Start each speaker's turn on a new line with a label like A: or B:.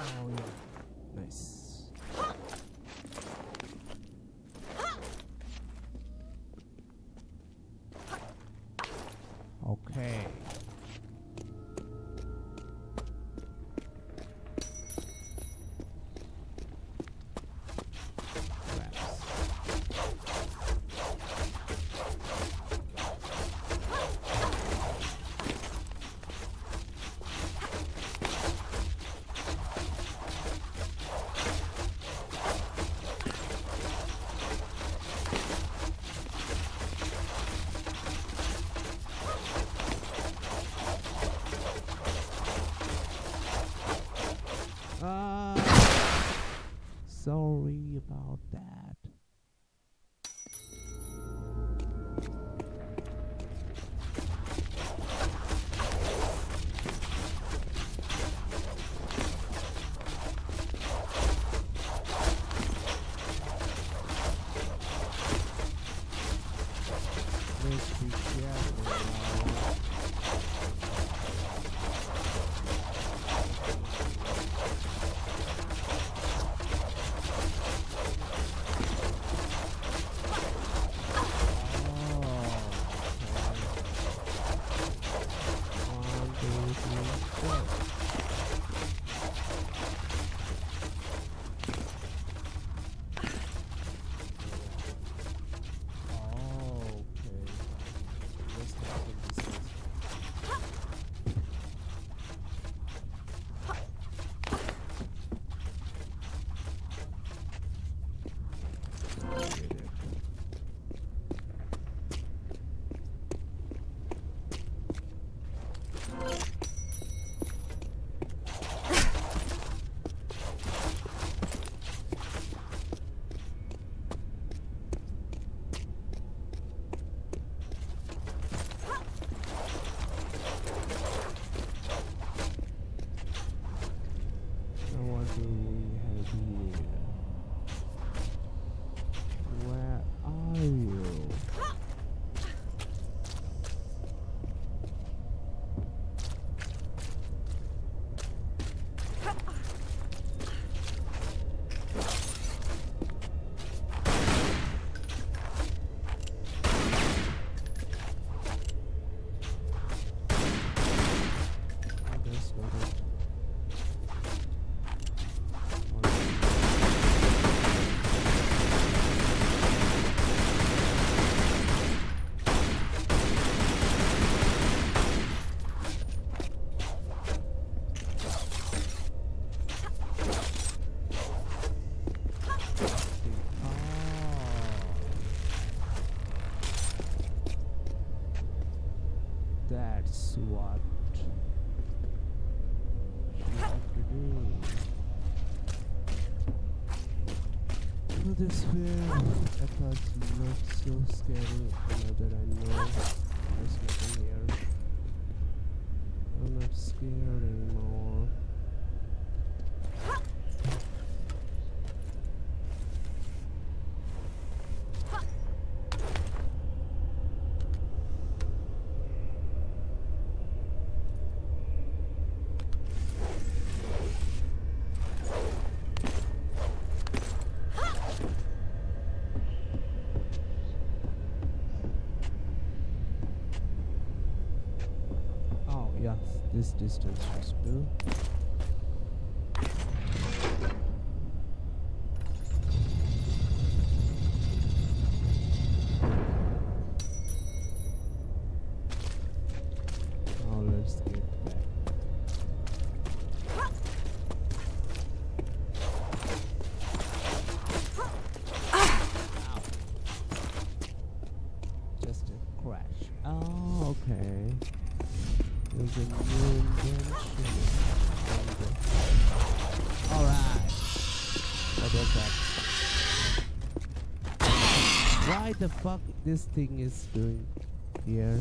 A: Oh yeah. Sorry about that. Now what do we have here? Where are you? I just got it. What you have to do. So this way, I thought not so scary. Now that I know there's nothing here, yeah, this distance is good. Alright. Why the fuck this thing is doing here?